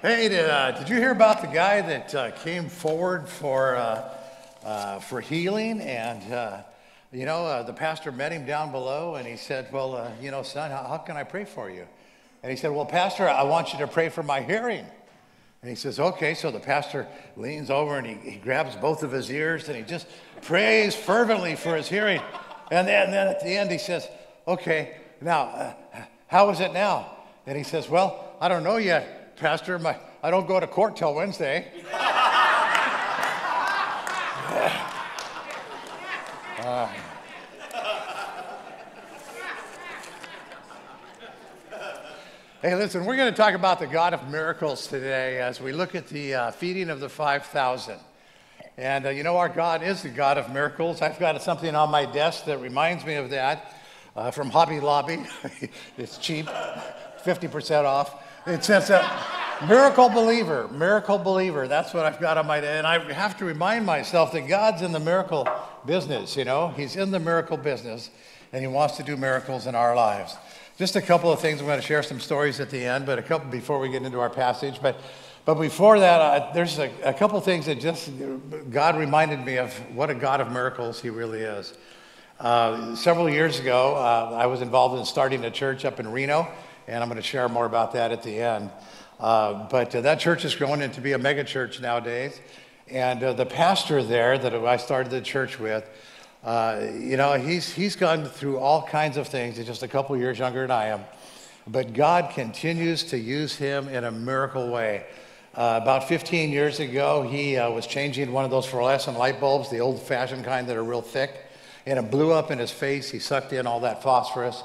Hey, did, uh, did you hear about the guy that uh, came forward for, uh, uh, for healing? And, uh, you know, uh, the pastor met him down below and he said, Well, you know, son, how, how can I pray for you? And he said, Well, Pastor, I want you to pray for my hearing. And he says, Okay. So the pastor leans over and he, he grabs both of his ears and he just prays fervently for his hearing. And then, and then at the end, he says, Okay, now, how is it now? And he says, Well, I don't know yet, Pastor. My, I don't go to court till Wednesday. Uh, Hey, listen, we're going to talk about the God of miracles today as we look at the uh, feeding of the 5,000. And uh, you know, our God is the God of miracles. I've got something on my desk that reminds me of that uh, from Hobby Lobby. it's cheap, 50% off. It says, uh, Miracle believer, miracle believer. That's what I've got on my. And I have to remind myself that God's in the miracle business, you know? He's in the miracle business, and He wants to do miracles in our lives. Just a couple of things. I'm going to share some stories at the end, but a couple before we get into our passage. But, but before that, uh, there's a, a couple things that just God reminded me of what a God of miracles He really is. Uh, several years ago, uh, I was involved in starting a church up in Reno, and I'm going to share more about that at the end. Uh, but uh, that church is growing into be a mega church nowadays. And uh, the pastor there that I started the church with, uh, you know, he's, he's gone through all kinds of things. He's just a couple years younger than I am. But God continues to use him in a miracle way. Uh, about 15 years ago, he uh, was changing one of those fluorescent light bulbs, the old fashioned kind that are real thick, and it blew up in his face. He sucked in all that phosphorus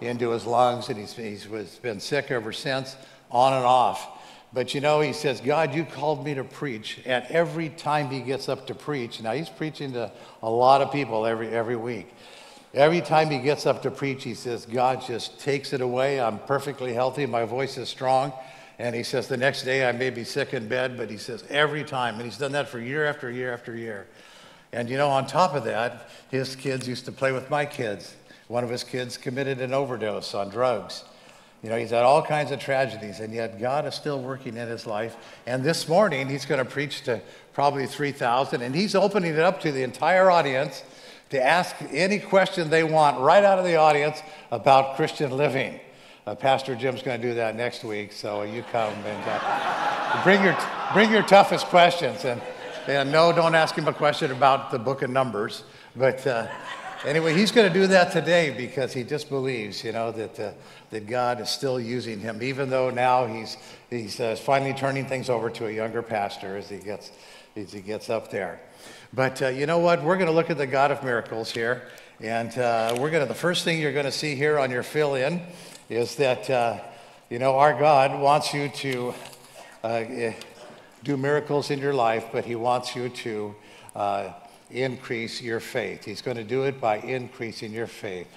into his lungs, and he's, he's was, been sick ever since, on and off. But you know, he says, God, you called me to preach. And every time he gets up to preach, now he's preaching to a lot of people every, every week. Every time he gets up to preach, he says, God just takes it away. I'm perfectly healthy. My voice is strong. And he says, the next day I may be sick in bed, but he says, every time. And he's done that for year after year after year. And you know, on top of that, his kids used to play with my kids. One of his kids committed an overdose on drugs. You know, he's had all kinds of tragedies, and yet God is still working in his life. And this morning, he's going to preach to probably 3,000, and he's opening it up to the entire audience to ask any question they want right out of the audience about Christian living. Uh, Pastor Jim's going to do that next week, so you come and uh, bring, your, bring your toughest questions. And, and no, don't ask him a question about the book of Numbers, but. Uh, anyway, he's going to do that today because he just believes, you know, that, uh, that God is still using him, even though now he's, he's uh, finally turning things over to a younger pastor as he gets, as he gets up there. But uh, you know what? We're going to look at the God of miracles here. And uh, we're going to, the first thing you're going to see here on your fill in is that, uh, you know, our God wants you to uh, eh, do miracles in your life, but he wants you to increase your faith. He's going to do it by increasing your faith.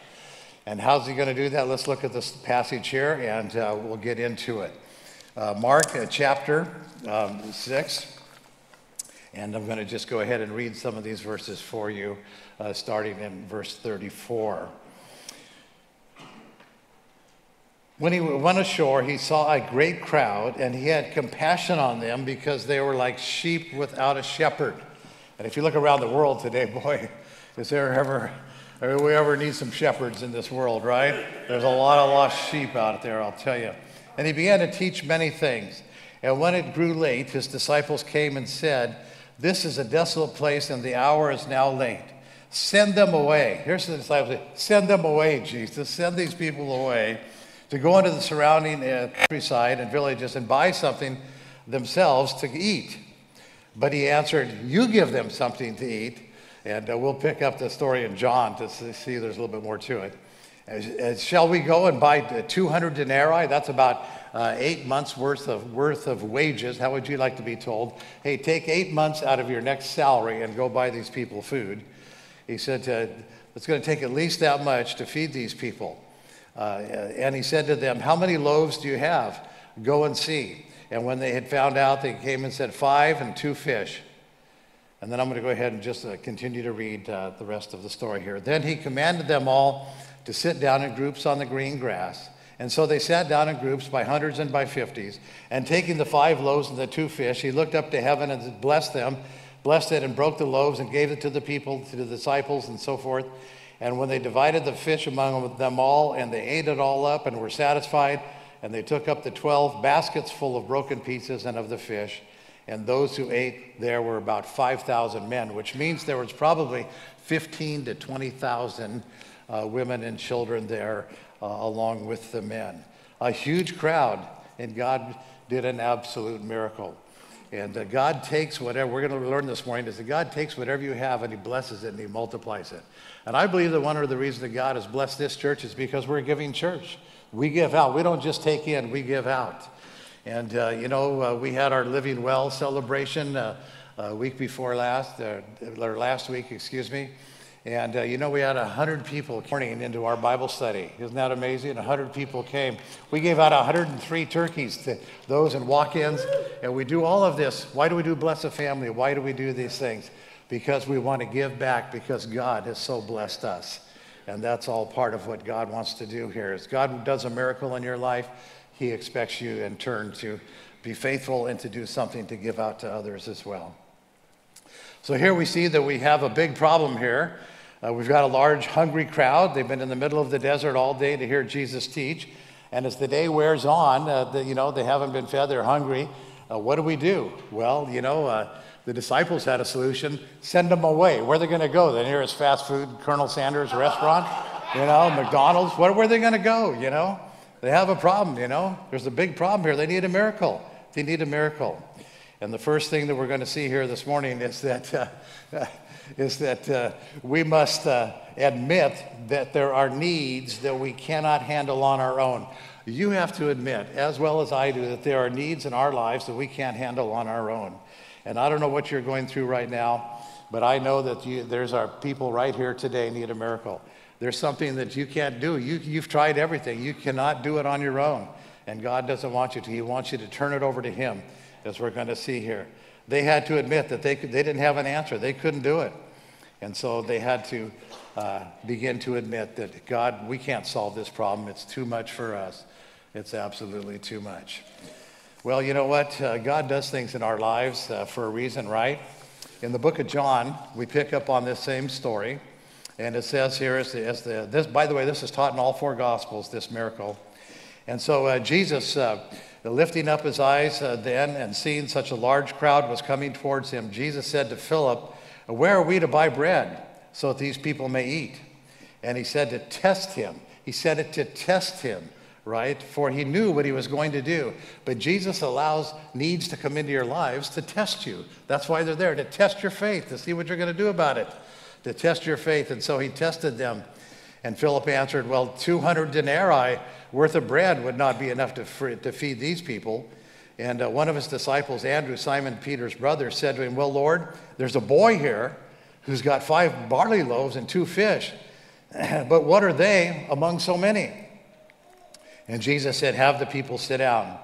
And how's he going to do that? Let's look at this passage here and uh, we'll get into it. Uh, Mark uh, chapter um, 6. And I'm going to just go ahead and read some of these verses for you, uh, starting in verse 34. When he went ashore, he saw a great crowd, and he had compassion on them because they were like sheep without a shepherd. And if you look around the world today, boy, is there ever, I mean, we ever need some shepherds in this world, right? There's a lot of lost sheep out there, I'll tell you. And he began to teach many things. And when it grew late, his disciples came and said, This is a desolate place, and the hour is now late. Send them away. Here's the disciples Send them away, Jesus. Send these people away to go into the surrounding uh, countryside and villages and buy something themselves to eat. But he answered, You give them something to eat. And uh, we'll pick up the story in John to see there's a little bit more to it. As, as, shall we go and buy 200 denarii? That's about uh, eight months worth of, worth of wages. How would you like to be told? Hey, take eight months out of your next salary and go buy these people food. He said, uh, It's going to take at least that much to feed these people. Uh, and he said to them, How many loaves do you have? Go and see. And when they had found out, they came and said, Five and two fish. And then I'm going to go ahead and just uh, continue to read uh, the rest of the story here. Then he commanded them all to sit down in groups on the green grass. And so they sat down in groups by hundreds and by fifties. And taking the five loaves and the two fish, he looked up to heaven and blessed them, blessed it, and broke the loaves and gave it to the people, to the disciples, and so forth. And when they divided the fish among them all, and they ate it all up and were satisfied, and they took up the 12 baskets full of broken pieces and of the fish. And those who ate there were about 5,000 men, which means there was probably 15 to 20,000 uh, women and children there uh, along with the men. A huge crowd, and God did an absolute miracle. And uh, God takes whatever, we're going to learn this morning, is that God takes whatever you have and He blesses it and He multiplies it. And I believe that one of the reasons that God has blessed this church is because we're a giving church. We give out. We don't just take in, we give out. And, uh, you know, uh, we had our Living Well celebration uh, a week before last, uh, or last week, excuse me. And, uh, you know, we had 100 people morning into our Bible study. Isn't that amazing? 100 people came. We gave out 103 turkeys to those in walk ins. And we do all of this. Why do we do Bless a Family? Why do we do these things? Because we want to give back because God has so blessed us. And that's all part of what God wants to do here. As God does a miracle in your life, He expects you in turn to be faithful and to do something to give out to others as well. So here we see that we have a big problem here. Uh, we've got a large, hungry crowd. They've been in the middle of the desert all day to hear Jesus teach. And as the day wears on, uh, the, you know, they haven't been fed, they're hungry. Uh, what do we do? Well, you know, uh, the disciples had a solution send them away. Where are they going to go? The nearest fast food, Colonel Sanders restaurant? You know, McDonald's? Where, are they going to go? You know, they have a problem, you know. There's a big problem here. They need a miracle. They need a miracle. And the first thing that we're going to see here this morning is that, uh, is that uh, we must uh, admit that there are needs that we cannot handle on our own. You have to admit, as well as I do, that there are needs in our lives that we can't handle on our own. And I don't know what you're going through right now, but I know that you, there's our people right here today need a miracle. There's something that you can't do. You, you've tried everything. You cannot do it on your own. And God doesn't want you to. He wants you to turn it over to Him, as we're going to see here. They had to admit that they, could, they didn't have an answer. They couldn't do it. And so they had to uh, begin to admit that, God, we can't solve this problem. It's too much for us. It's absolutely too much. Well, you know what? Uh, God does things in our lives uh, for a reason, right? In the book of John, we pick up on this same story. And it says here, as the, as the, this, by the way, this is taught in all four Gospels, this miracle. And so uh, Jesus, uh, lifting up his eyes uh, then and seeing such a large crowd was coming towards him, Jesus said to Philip, Where are we to buy bread so that these people may eat? And he said to test him. He said it to test him right? For he knew what he was going to do. But Jesus allows needs to come into your lives to test you. That's why they're there, to test your faith, to see what you're going to do about it, to test your faith. And so he tested them. And Philip answered, Well, 200 denarii worth of bread would not be enough to, to feed these people. And uh, one of his disciples, Andrew, Simon Peter's brother, said to him, Well, Lord, there's a boy here who's got five barley loaves and two fish. but what are they among so many? And Jesus said, Have the people sit down.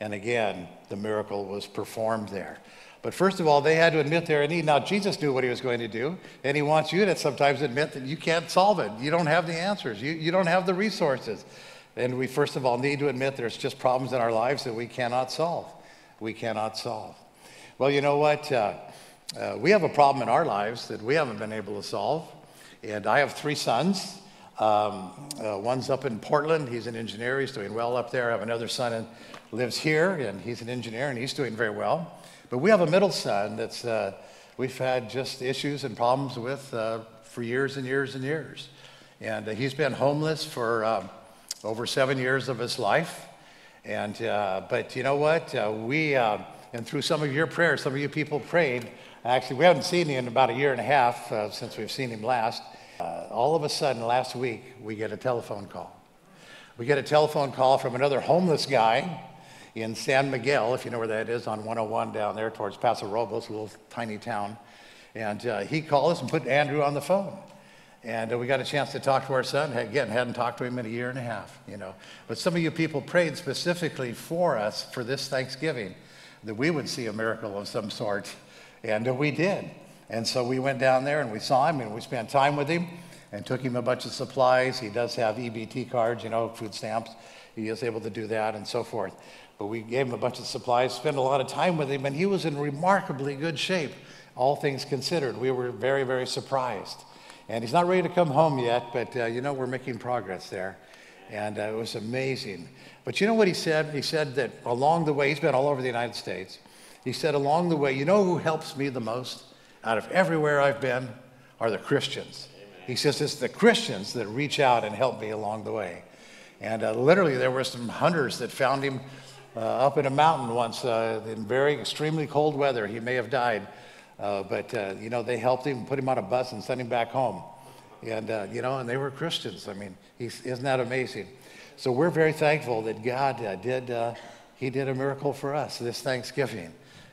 And again, the miracle was performed there. But first of all, they had to admit their need. Now, Jesus knew what he was going to do, and he wants you to sometimes admit that you can't solve it. You don't have the answers, you, you don't have the resources. And we, first of all, need to admit there's just problems in our lives that we cannot solve. We cannot solve. Well, you know what? Uh, uh, we have a problem in our lives that we haven't been able to solve. And I have three sons. Um, uh, one's up in Portland. He's an engineer. He's doing well up there. I have another son and lives here, and he's an engineer, and he's doing very well. But we have a middle son that's uh, we've had just issues and problems with uh, for years and years and years. And uh, he's been homeless for um, over seven years of his life. And uh, but you know what? Uh, we and through some of your prayers, some of you people prayed. Actually, we haven't seen him in about a year and a half since we've seen him last. Uh, all of a sudden, last week, we get a telephone call. We get a telephone call from another homeless guy in San Miguel, if you know where that is, on 101 down there towards Paso Robles, a little tiny town. And uh, he called us and put Andrew on the phone. And uh, we got a chance to talk to our son. Again, hadn't talked to him in a year and a half, you know. But some of you people prayed specifically for us for this Thanksgiving that we would see a miracle of some sort. And uh, we did. And so we went down there and we saw him and we spent time with him and took him a bunch of supplies. He does have EBT cards, you know, food stamps. he is able to do that and so forth. But we gave him a bunch of supplies, spent a lot of time with him, and he was in remarkably good shape, all things considered. We were very, very surprised. And he's not ready to come home yet, but uh, you know, we're making progress there. And uh, it was amazing. But you know what he said? He said that along the way, he's been all over the United States. He said, along the way, you know who helps me the most out of everywhere I've been are the Christians. He says it's the Christians that reach out and help me along the way. And uh, literally, there were some hunters that found him uh, up in a mountain once uh, in very extremely cold weather. He may have died, uh, but uh, you know they helped him, put him on a bus, and sent him back home. And uh, you know, and they were Christians. I mean, isn't that amazing? So we're very thankful that God did. he did a miracle for us this Thanksgiving,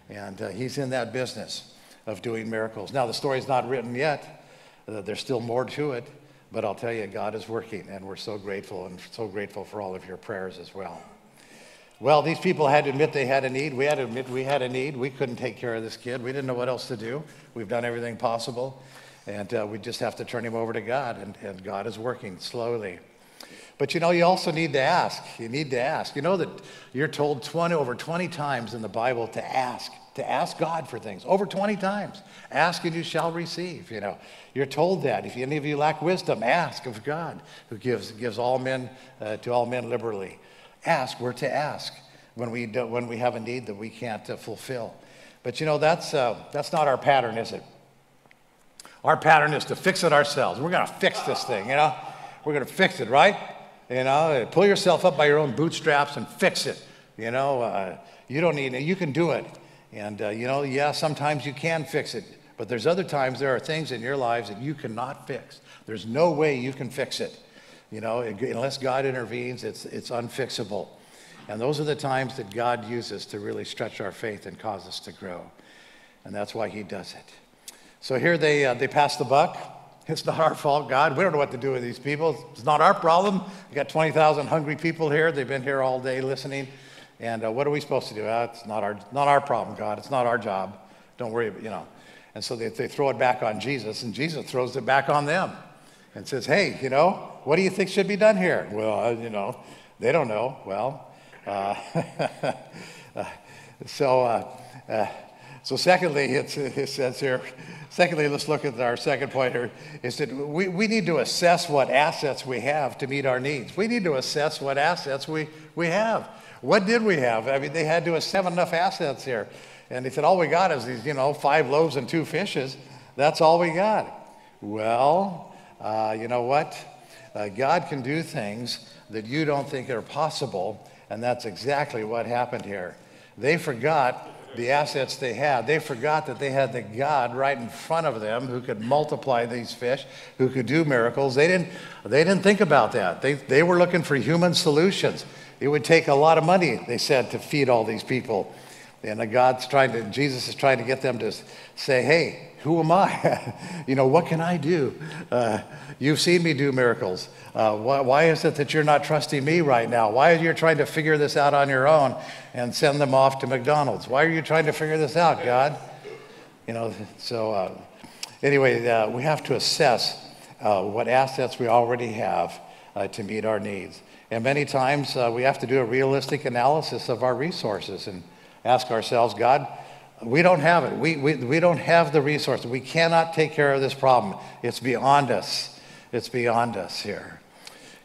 and He's in that business of doing miracles. Now the story's not written yet. there's still more to it. But I'll tell you, God is working, and we're so grateful and so grateful for all of your prayers as well. Well, these people had to admit they had a need. We had to admit we had a need. We couldn't take care of this kid. We didn't know what else to do. We've done everything possible, and uh, we just have to turn him over to God, and, and God is working slowly. But you know, you also need to ask. You need to ask. You know that you're told 20, over 20 times in the Bible to ask to ask God for things over 20 times. Ask and you shall receive. You know, you're told that. If any of you lack wisdom, ask of God, who gives gives all men uh, to all men liberally. Ask. We're to ask when we do, when we have a need that we can't uh, fulfill. But you know, that's uh, that's not our pattern, is it? Our pattern is to fix it ourselves. We're going to fix this thing. You know, we're going to fix it, right? You know, pull yourself up by your own bootstraps and fix it. You know, uh, you don't need it. You can do it. And, uh, you know, yeah, sometimes you can fix it, but there's other times there are things in your lives that you cannot fix. There's no way you can fix it. You know, unless God intervenes, it's, it's unfixable. And those are the times that God uses to really stretch our faith and cause us to grow. And that's why He does it. So here they, uh, they pass the buck. It's not our fault, God. We don't know what to do with these people. It's not our problem. We got 20,000 hungry people here. They've been here all day listening. And uh, what are we supposed to do? Uh, it's not our, not our problem, God. It's not our job. Don't worry, you know. And so they, they throw it back on Jesus, and Jesus throws it back on them and says, Hey, you know, what do you think should be done here? Well, uh, you know, they don't know. Well, uh, so, uh, uh, so secondly, it says here, secondly, let's look at our second point here, is that we, we need to assess what assets we have to meet our needs. We need to assess what assets we, we have. What did we have? I mean, they had to have enough assets here. And they said, all we got is these, you know, five loaves and two fishes. That's all we got. Well, uh, you know what? Uh, God can do things that you don't think are possible. And that's exactly what happened here. They forgot the assets they had. They forgot that they had the God right in front of them who could multiply these fish, who could do miracles. They didn't, they didn't think about that. They, they were looking for human solutions. It would take a lot of money, they said, to feed all these people. And God's trying to, Jesus is trying to get them to say, hey, who am I? you know, what can I do? Uh, you've seen me do miracles. Uh, why, why, is it that you're not trusting me right now? Why are you trying to figure this out on your own and send them off to McDonald's? Why are you trying to figure this out, God? You know, so uh, anyway, uh, we have to assess uh, what assets we already have uh, to meet our needs. And many times uh, we have to do a realistic analysis of our resources and ask ourselves, God, we don't have it. We, we, we don't have the resources. We cannot take care of this problem. It's beyond us. It's beyond us here.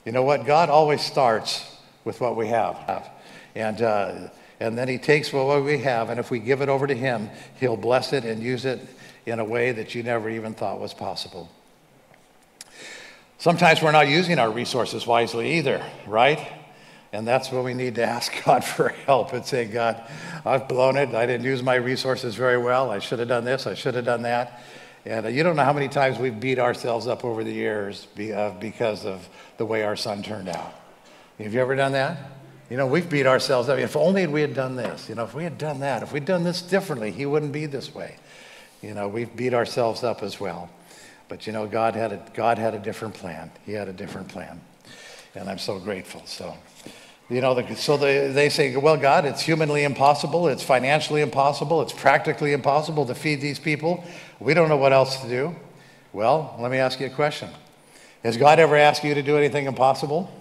You know what? God always starts with what we have. And, uh, and then He takes what we have, and if we give it over to Him, He'll bless it and use it in a way that you never even thought was possible. Sometimes we're not using our resources wisely either, right? And that's when we need to ask God for help and say, God, I've blown it. I didn't use my resources very well. I should have done this. I should have done that. And uh, you don't know how many times we've beat ourselves up over the years uh, because of the way our son turned out. Have you ever done that? You know, we've beat ourselves up. If only we had done this. You know, if we had done that, if we'd done this differently, he wouldn't be this way. You know, we've beat ourselves up as well. But you know, God had a, God had a different plan. He had a different plan. And I'm so grateful. So, you know, the, so they, they say, well, God, it's humanly impossible. It's financially impossible. It's practically impossible to feed these people. We don't know what else to do. Well, let me ask you a question. Has God ever asked you to do anything impossible?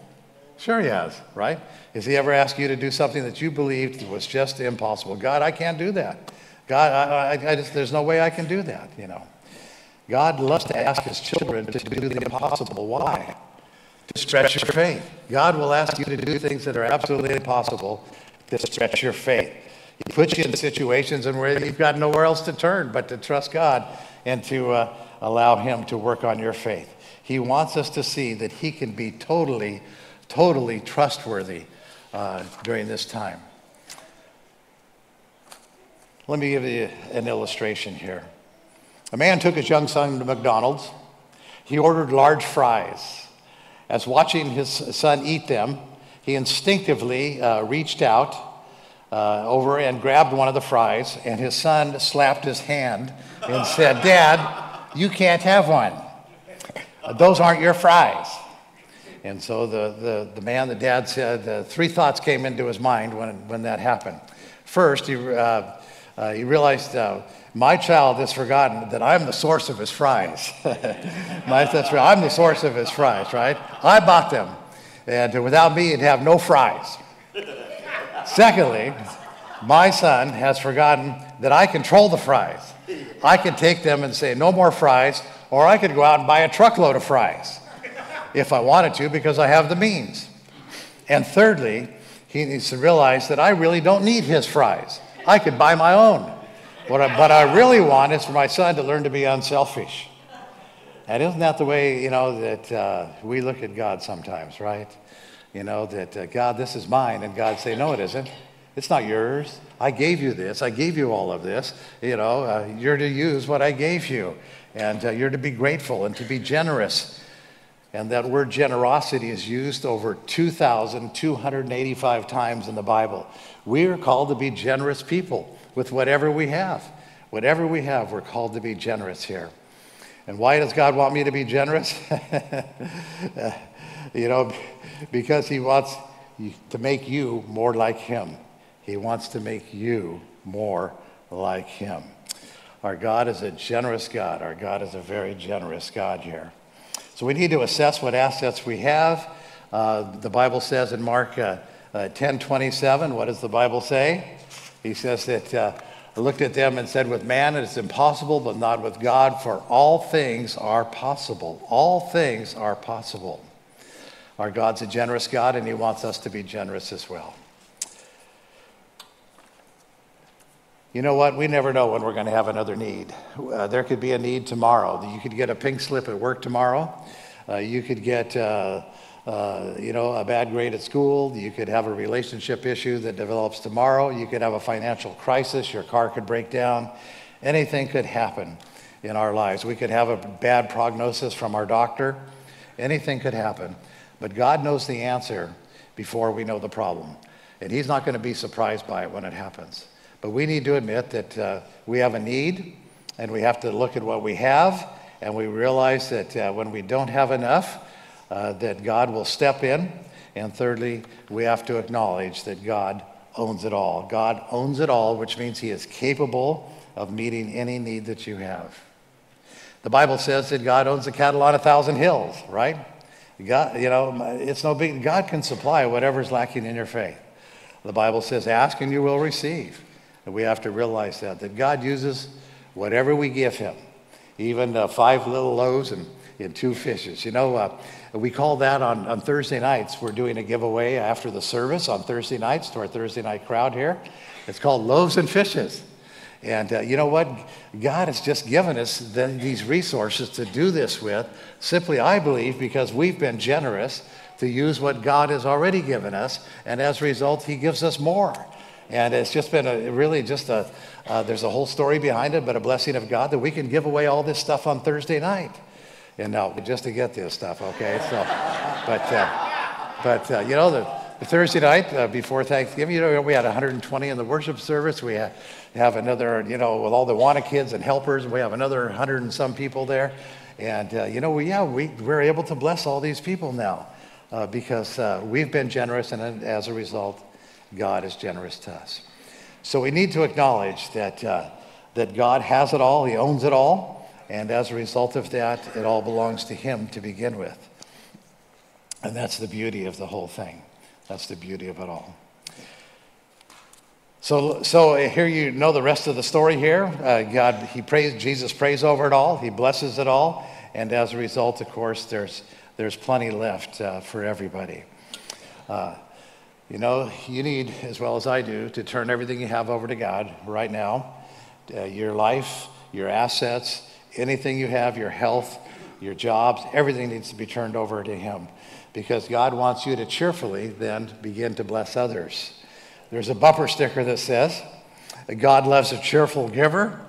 Sure, He has, right? Has He ever asked you to do something that you believed was just impossible? God, I can't do that. God, I, I, I just, there's no way I can do that, you know. God loves to ask His children to do the impossible. Why? To stretch your faith. God will ask you to do things that are absolutely impossible to stretch your faith. He puts you in situations in where you've got nowhere else to turn but to trust God and to uh, allow Him to work on your faith. He wants us to see that He can be totally, totally trustworthy uh, during this time. Let me give you an illustration here. A man took his young son to McDonald's. He ordered large fries. As watching his son eat them, he instinctively uh, reached out uh, over and grabbed one of the fries, and his son slapped his hand and said, Dad, you can't have one. Those aren't your fries. And so the, the, the man, the dad said, uh, three thoughts came into his mind when, when that happened. First, he, uh, uh, he realized, uh, my child has forgotten that I'm the source of his fries. my, that's right, I'm the source of his fries, right? I bought them. And without me, he'd have no fries. Secondly, my son has forgotten that I control the fries. I can take them and say, no more fries, or I could go out and buy a truckload of fries if I wanted to because I have the means. And thirdly, he needs to realize that I really don't need his fries. I could buy my own. What I, but I really want is for my son to learn to be unselfish. And isn't that the way, you know, that uh, we look at God sometimes, right? You know, that uh, God, this is mine. And God say, no, it isn't. It's not yours. I gave you this. I gave you all of this. You know, uh, you're to use what I gave you. And uh, you're to be grateful and to be generous. And that word generosity is used over 2,285 times in the Bible. We are called to be generous people with whatever we have. Whatever we have, we're called to be generous here. And why does God want me to be generous? you know, because He wants to make you more like Him. He wants to make you more like Him. Our God is a generous God. Our God is a very generous God here. So we need to assess what assets we have. Uh, the Bible says in Mark uh, uh, 10 27, what does the Bible say? He says that uh, I looked at them and said, With man it is impossible, but not with God, for all things are possible. All things are possible. Our God's a generous God, and He wants us to be generous as well. You know what? We never know when we're going to have another need. Uh, there could be a need tomorrow. You could get a pink slip at work tomorrow. Uh, you could get, uh, uh, you know, a bad grade at school. You could have a relationship issue that develops tomorrow. You could have a financial crisis. Your car could break down. Anything could happen in our lives. We could have a bad prognosis from our doctor. Anything could happen. But God knows the answer before we know the problem. And He's not going to be surprised by it when it happens. But we need to admit that uh, we have a need and we have to look at what we have and we realize that uh, when we don't have enough, uh, that God will step in. And thirdly, we have to acknowledge that God owns it all. God owns it all, which means He is capable of meeting any need that you have. The Bible says that God owns the cattle on a thousand hills, right? God, you know, it's no big. God can supply whatever's lacking in your faith. The Bible says, "Ask and you will receive." And we have to realize that, that God uses whatever we give him, even uh, five little loaves and, and two fishes. You know, uh, we call that on, on Thursday nights. We're doing a giveaway after the service on Thursday nights to our Thursday night crowd here. It's called Loaves and Fishes. And uh, you know what? God has just given us the, these resources to do this with, simply, I believe, because we've been generous to use what God has already given us. And as a result, He gives us more. And it's just been a really just a, uh, there's a whole story behind it, but a blessing of God that we can give away all this stuff on Thursday night. And now, just to get this stuff, okay? So, but, uh, but uh, you know, the, the Thursday night uh, before Thanksgiving, you know, we had 120 in the worship service. We have, another, you know, with all the Awana kids and helpers, we have another 100 and some people there. And, uh, you know, we, yeah, we, we're able to bless all these people now uh, because we've been generous, and as a result, God is generous to us. So we need to acknowledge that, uh, that God has it all, He owns it all, and as a result of that, it all belongs to Him to begin with. And that's the beauty of the whole thing. That's the beauty of it all. So, so here you know the rest of the story here. Uh, God, he prays, Jesus prays over it all. He blesses it all. And as a result, of course, there's, there's plenty left uh, for everybody. Uh, you know, you need, as well as I do, to turn everything you have over to God right now. Uh, your life, your assets, anything you have, your health, your jobs, everything needs to be turned over to Him because God wants you to cheerfully then begin to bless others. There's a bumper sticker that says, God loves a cheerful giver,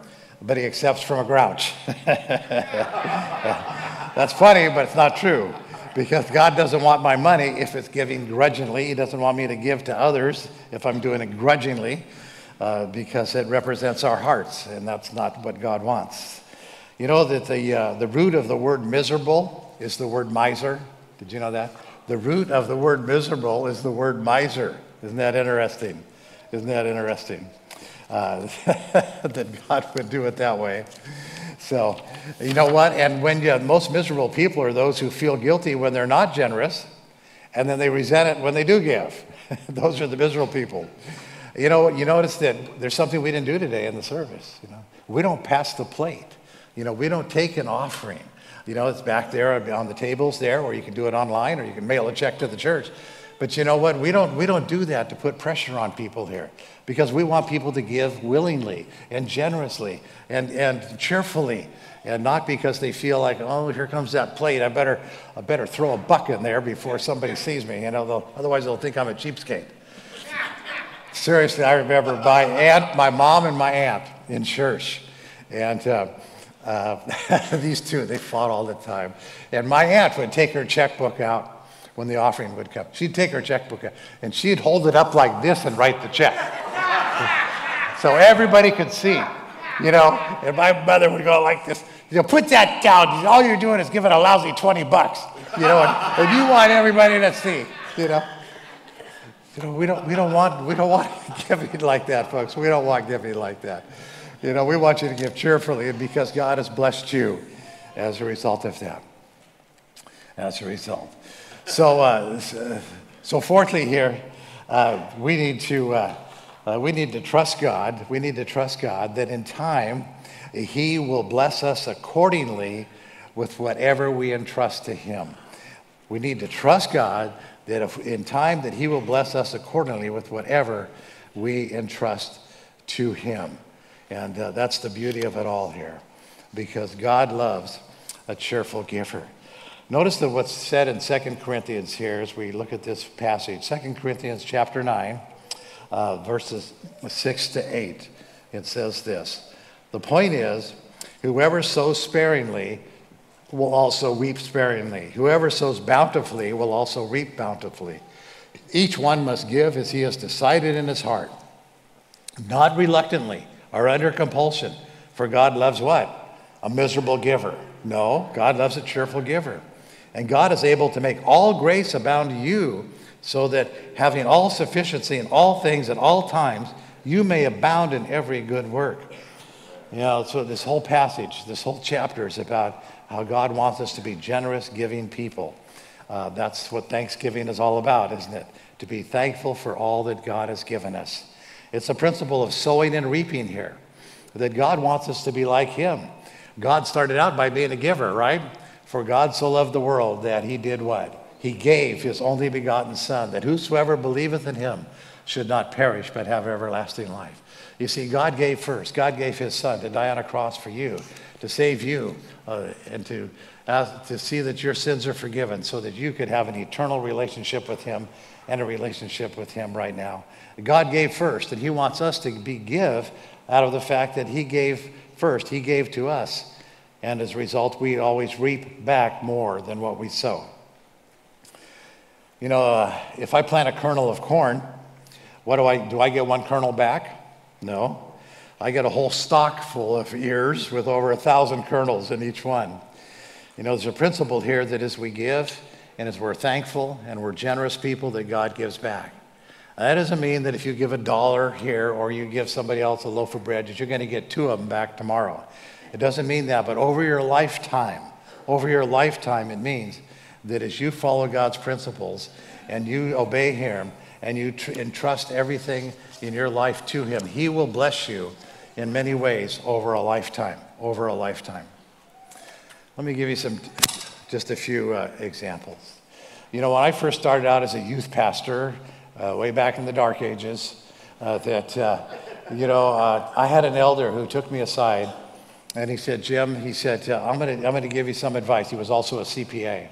but he accepts from a grouch. That's funny, but it's not true because God doesn't want my money if it's giving grudgingly. He doesn't want me to give to others if I'm doing it grudgingly uh, because it represents our hearts, and that's not what God wants. You know that the, uh, the root of the word miserable is the word miser. Did you know that? The root of the word miserable is the word miser. Isn't that interesting? Isn't that interesting? Uh, that God would do it that way. So, you know what? And when you, most miserable people are those who feel guilty when they're not generous, and then they resent it when they do give. those are the miserable people. You know, you notice that there's something we didn't do today in the service. You know, we don't pass the plate. You know, we don't take an offering. You know, it's back there on the tables there, or you can do it online, or you can mail a check to the church. But you know what? We don't, we don't do that to put pressure on people here because we want people to give willingly and generously and, and cheerfully and not because they feel like, oh, here comes that plate. I better, I better throw a buck in there before somebody sees me. You know, they'll, otherwise they'll think I'm a cheapskate. Seriously, I remember my aunt, my mom and my aunt in church. And uh, uh, these two, they fought all the time. And my aunt would take her checkbook out when the offering would come. She'd take her checkbook and she'd hold it up like this and write the check. so everybody could see, you know. And my mother would go like this, you know, put that down. All you're doing is giving a lousy 20 bucks, you know, and, and you want everybody to see, you know. You know, we don't, we don't want, we don't want giving like that, folks. We don't want giving like that. You know, we want you to give cheerfully and because God has blessed you as a result of that. As a result. So, uh, so fourthly here, uh, we need to, uh, uh, we need to trust God. We need to trust God that in time, He will bless us accordingly with whatever we entrust to Him. We need to trust God that if, in time that he will bless us accordingly with whatever we entrust to him. And uh, that's the beauty of it all here, because God loves a cheerful giver. Notice that what's said in 2 Corinthians here as we look at this passage. 2 Corinthians chapter 9, uh, verses 6 to 8. It says this. The point is, whoever sows sparingly will also reap sparingly. Whoever sows bountifully will also reap bountifully. Each one must give as he has decided in his heart, not reluctantly or under compulsion. For God loves what? A miserable giver. No, God loves a cheerful giver. And God is able to make all grace abound to you, so that having all sufficiency in all things at all times, you may abound in every good work. You know, so this whole passage, this whole chapter is about how God wants us to be generous, giving people. Uh, that's what Thanksgiving is all about, isn't it? To be thankful for all that God has given us. It's a principle of sowing and reaping here, that God wants us to be like Him. God started out by being a giver, right? For God so loved the world that He did what? He gave His only begotten Son, that whosoever believeth in Him should not perish but have everlasting life. You see, God gave first. God gave His Son to die on a cross for you to save you uh, and to, to see that your sins are forgiven so that you could have an eternal relationship with Him and a relationship with Him right now. God gave first, and He wants us to be give out of the fact that He gave first. He gave to us. And as a result, we always reap back more than what we sow. You know, uh, if I plant a kernel of corn, what do I do? I get one kernel back? No. I get a whole stock full of ears with over a thousand kernels in each one. You know, there's a principle here that as we give and as we're thankful and we're generous people, that God gives back. That doesn't mean that if you give a dollar here or you give somebody else a loaf of bread, that you're going to get two of them back tomorrow. It doesn't mean that, but over your lifetime, over your lifetime, it means that as you follow God's principles and you obey Him and you tr- entrust everything in your life to Him, He will bless you in many ways over a lifetime. Over a lifetime. Let me give you some, just a few uh, examples. You know, when I first started out as a youth pastor, uh, way back in the dark ages, uh, that, uh, you know, uh, I had an elder who took me aside and he said, Jim, he said, uh, I'm going to I'm to give you some advice. He was also a CPA.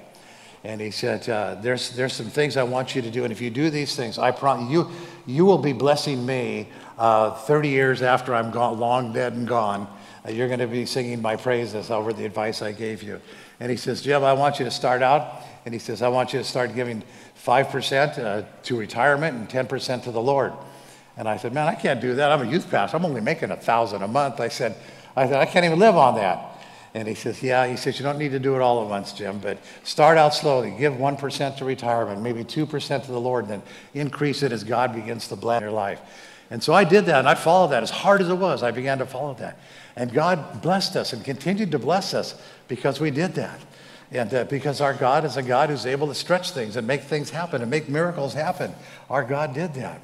And he said, uh, there's, there's some things I want you to do. And if you do these things, I promise you, you will be blessing me uh, 30 years after I'm gone, long dead and gone. Uh, you're going to be singing my praises over the advice I gave you. And he says, Jim, I want you to start out. And he says, I want you to start giving 5% uh, to retirement and 10% to the Lord. And I said, man, I can't do that. I'm a youth pastor. I'm only making a thousand a month. I said, I said, I can't even live on that. And he says, Yeah. He says, You don't need to do it all at once, Jim, but start out slowly. Give 1% to retirement, maybe 2% to the Lord, then increase it as God begins to bless your life. And so I did that, and I followed that as hard as it was. I began to follow that. And God blessed us and continued to bless us because we did that. And uh, because our God is a God who's able to stretch things and make things happen and make miracles happen. Our God did that.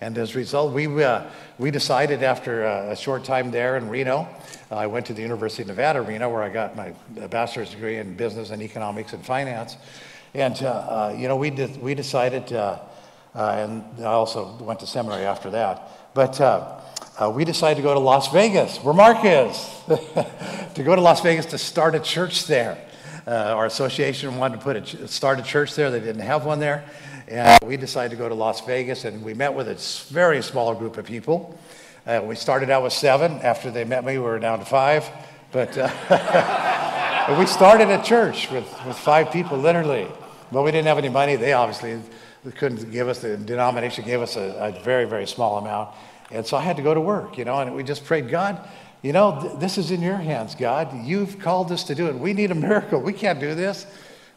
And as a result, we, uh, we decided after a short time there in Reno, uh, I went to the University of Nevada, Reno, where I got my bachelor's degree in business and economics and finance. And, uh, uh you know, we, did, we decided, uh, uh, and I also went to seminary after that, but we decided to go to Las Vegas, where Mark is, to go to Las Vegas to start a church there. our association wanted to put a, start a church there. They didn't have one there. And we decided to go to Las Vegas, and we met with a very small group of people. Uh, we started out with seven. After they met me, we were down to five. But, uh, we started a church with, with five people, literally. But we didn't have any money. They obviously couldn't give us, the denomination gave us a, a very, very small amount. And so I had to go to work, you know, and we just prayed, God, you know, th- this is in your hands, God. You've called us to do it. We need a miracle. We can't do this.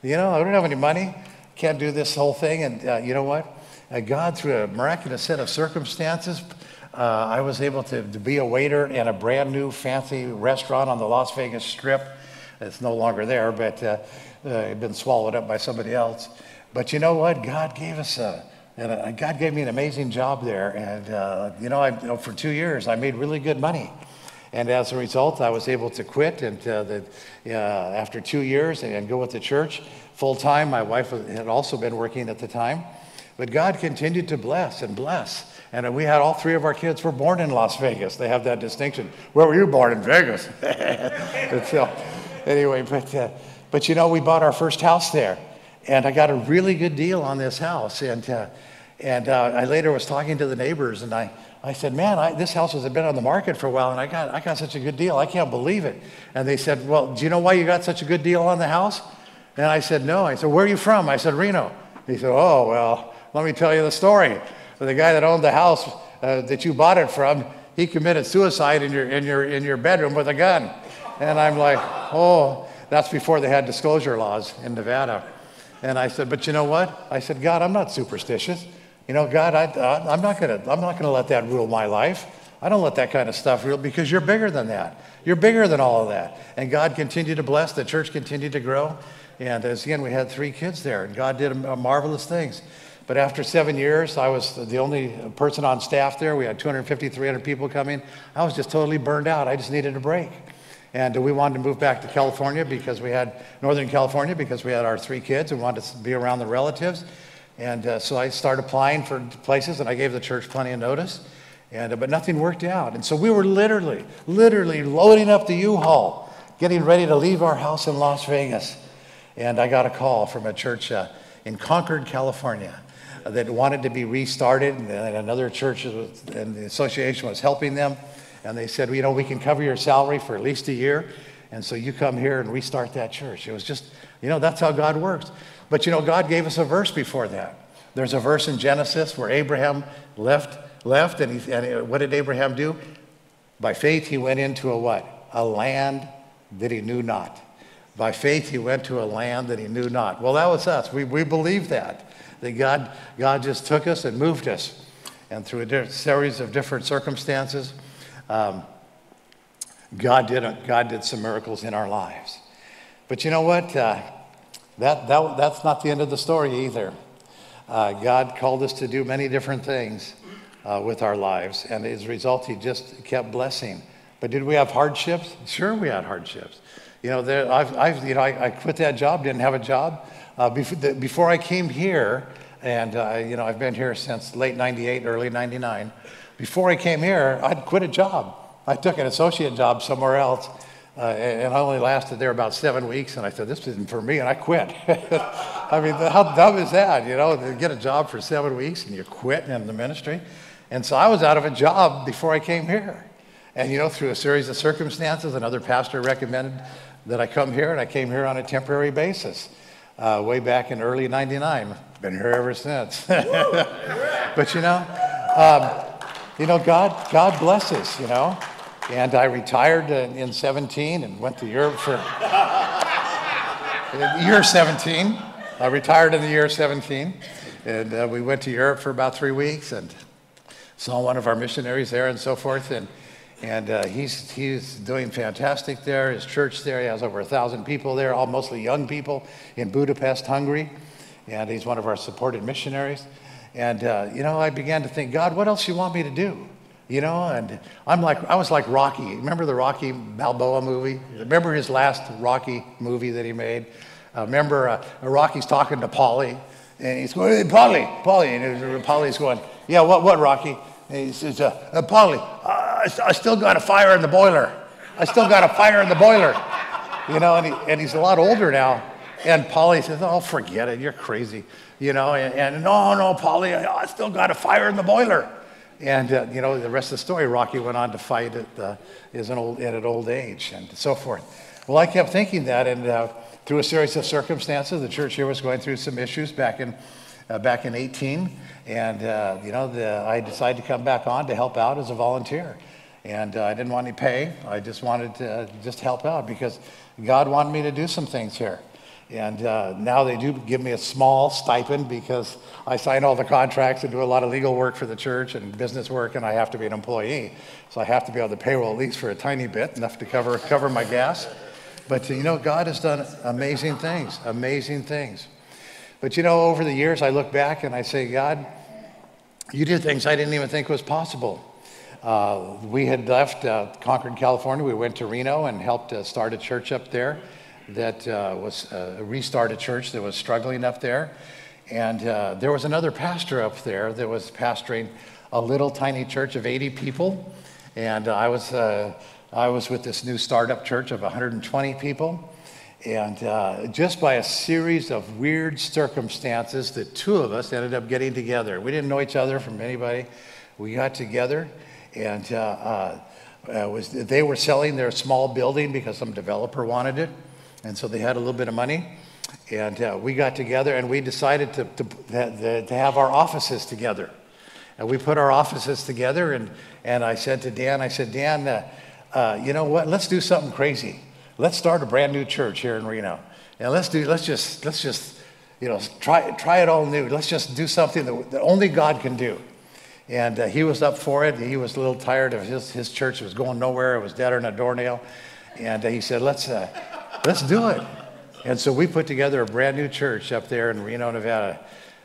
You know, I don't have any money can't do this whole thing. And uh, you know what? Uh, God, through a miraculous set of circumstances, uh, I was able to, to, be a waiter in a brand new fancy restaurant on the Las Vegas Strip. It's no longer there, but uh, uh, it had been swallowed up by somebody else. But you know what? God gave us a, and God gave me an amazing job there. And, uh, you know, I, you know, for two years, I made really good money. And as a result, I was able to quit and uh, uh, after two years and, go with the church full time. My wife had also been working at the time. But God continued to bless and bless. And we had all three of our kids were born in Las Vegas. They have that distinction. Where were you born in Vegas? so, anyway, but, uh, but you know, we bought our first house there. And I got a really good deal on this house. And, uh, and uh, I later was talking to the neighbors and I, I said, man, I, this house has been on the market for a while and I got, I got such a good deal. I can't believe it. And they said, well, do you know why you got such a good deal on the house? And I said, No. I said, Where are you from? I said, Reno. He said, Oh, well, let me tell you the story. The guy that owned the house uh, that you bought it from, he committed suicide in your, in, your, in your bedroom with a gun. And I'm like, Oh, that's before they had disclosure laws in Nevada. And I said, But you know what? I said, God, I'm not superstitious. You know, God, I, I'm not going to I'm not going to let that rule my life. I don't let that kind of stuff rule because you're bigger than that. You're bigger than all of that. And God continued to bless. The church continued to grow. And as again, we had three kids there, and God did uh, marvelous things. But after seven years, I was the only person on staff there. We had 250, 300 people coming. I was just totally burned out. I just needed a break. And we wanted to move back to California because we had Northern California because we had our three kids and wanted to be around the relatives. And uh, so I started applying for places, and I gave the church plenty of notice. And, uh, but nothing worked out. And so we were literally, literally loading up the U-Haul, getting ready to leave our house in Las Vegas. And I got a call from a church uh, in Concord, California, that wanted to be restarted. And another church and the association was helping them. And they said, well, you know, we can cover your salary for at least a year. And so you come here and restart that church. It was just, you know, that's how God works. But you know, God gave us a verse before that. There's a verse in Genesis where Abraham left, left, and, he, and what did Abraham do? By faith, he went into a what? A land that he knew not. By faith, he went to a land that he knew not. Well, that was us. We, we believed that, that God, God just took us and moved us. And through a series of different circumstances, um, God, did a, God did some miracles in our lives. But you know what? Uh, that, that, that's not the end of the story either. Uh, God called us to do many different things uh, with our lives, and as a result, He just kept blessing. But did we have hardships? Sure, we had hardships. You know, there, I've, I've, you know I, I, quit that job, didn't have a job. Uh, before, the, before, I came here, and uh, you know, I've been here since late 98, early 99. Before I came here, I'd quit a job. I took an associate job somewhere else, uh, and I only lasted there about seven weeks. And I said, "This isn't for me," and I quit. I mean, how dumb is that? You know, to get a job for seven weeks and you quit in the ministry. And so I was out of a job before I came here. And you know, through a series of circumstances, another pastor recommended that I come here, and I came here on a temporary basis uh, way back in early 99. Been here ever since. but you know, um, you know, God, God blesses, you know. And I retired in, in 17 and went to Europe for year 17. I retired in the year 17. And uh, we went to Europe for about three weeks and saw one of our missionaries there and so forth. And, and uh, he's, he's doing fantastic there. His church there, he has over a thousand people there, all mostly young people in Budapest, Hungary. And he's one of our supported missionaries. And, uh, you know, I began to think, God, what else you want me to do? You know, and I'm like, I was like Rocky. Remember the Rocky Balboa movie? Remember his last Rocky movie that he made? Uh, remember uh, Rocky's talking to Paulie and he's going, hey, polly Paulie. And Paulie's going, yeah, what, what, Rocky? And he says, uh, uh Paulie, I, I still got a fire in the boiler. I still got a fire in the boiler. You know, and, he, and he's a lot older now. And Paulie says, oh, forget it, you're crazy you know, and, and no, no, Paulie, I, still got a fire in the boiler. And, uh, you know, the rest of the story, Rocky went on to fight at, uh, is an old, at an old age and so forth. Well, I kept thinking that, and uh, through a series of circumstances, the church here was going through some issues back in, uh, back in 18. And, uh, you know, the, I decided to come back on to help out as a volunteer. And uh, I didn't want any pay. I just wanted to just help out because God wanted me to do some things here. And uh, now they do give me a small stipend because I sign all the contracts and do a lot of legal work for the church and business work, and I have to be an employee. So I have to be on the payroll at least for a tiny bit, enough to cover, cover my gas. But you know, God has done amazing things, amazing things. But you know, over the years, I look back and I say, God, you did things I didn't even think was possible. Uh, we had left uh, Concord, California. We went to Reno and helped uh, start a church up there that uh, was uh, a restarted church that was struggling up there. And uh, there was another pastor up there that was pastoring a little tiny church of 80 people. And I was, uh, I was with this new startup church of 120 people. And uh, just by a series of weird circumstances, the two of us ended up getting together. We didn't know each other from anybody. We got together, and uh, was, they were selling their small building because some developer wanted it. And so they had a little bit of money. And uh, we got together and we decided to, to, to have our offices together. And we put our offices together. And, and I said to Dan, I said, Dan, uh, uh, you know what? Let's do something crazy. Let's start a brand new church here in Reno. And let's do, let's just, let's just, you know, try, try it all new. Let's just do something that, that only God can do. And uh, he was up for it. He was a little tired of his, his church. It was going nowhere. It was dead on a doornail. And uh, he said, let's, uh, let's do it. And so we put together a brand new church up there in Reno, Nevada,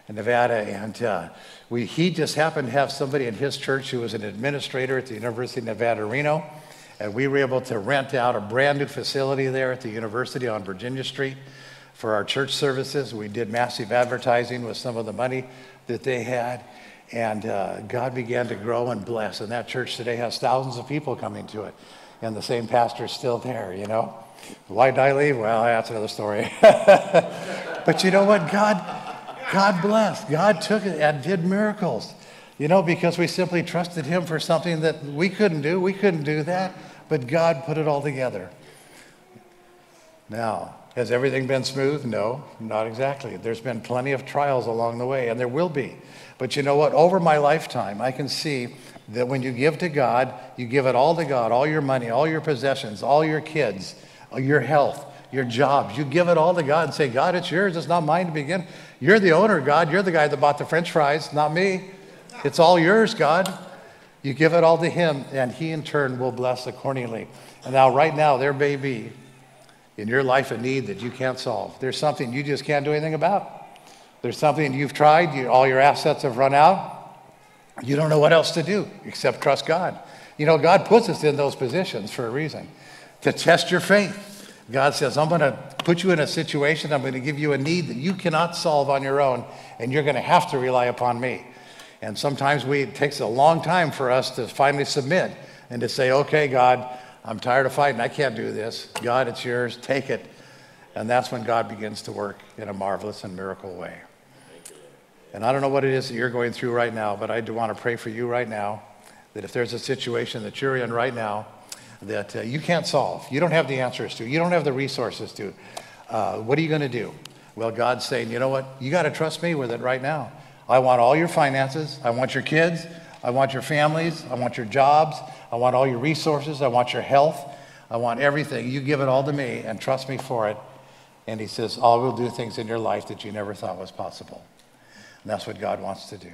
Nevada, and uh, we, he just happened to have somebody in his church who was an administrator at the University of Nevada, Reno, and we were able to rent out a brand new facility there at the university on Virginia Street for our church services. We did massive advertising with some of the money that they had, and uh, God began to grow and bless. And that church today has thousands of people coming to it, and the same pastor is still there, you know. Why did I leave? Well, that's another story. but you know what? God, God blessed. God took it and did miracles. You know, because we simply trusted Him for something that we couldn't do. We couldn't do that, but God put it all together. Now, has everything been smooth? No, not exactly. There's been plenty of trials along the way, and there will be. But you know what? Over my lifetime, I can see that when you give to God, you give it all to God all your money, all your possessions, all your kids your health, your jobs. You give it all to God and say, God, it's yours. It's not mine to begin. You're the owner, God. You're the guy that bought the french fries, not me. It's all yours, God. You give it all to Him, and He in turn will bless accordingly. And now, right now, there may be in your life a need that you can't solve. There's something you just can't do anything about. There's something you've tried, you, all your assets have run out. You don't know what else to do except trust God. You know, God puts us in those positions for a reason to test your faith. God says, I'm going to put you in a situation, I'm going to give you a need that you cannot solve on your own, and you're going to have to rely upon me. And sometimes we, it takes a long time for us to finally submit and to say, okay, God, I'm tired of fighting. I can't do this. God, it's yours. Take it. And that's when God begins to work in a marvelous and miracle way. And I don't know what it is that you're going through right now, but I do want to pray for you right now that if there's a situation that you're in right now that uh, you can't solve, you don't have the answers to, you don't have the resources to, uh, what are you going to do? Well, God's saying, you know what? You got to trust me with it right now. I want all your finances. I want your kids. I want your families. I want your jobs. I want all your resources. I want your health. I want everything. You give it all to me and trust me for it. And he says, I will do things in your life that you never thought was possible. And that's what God wants to do.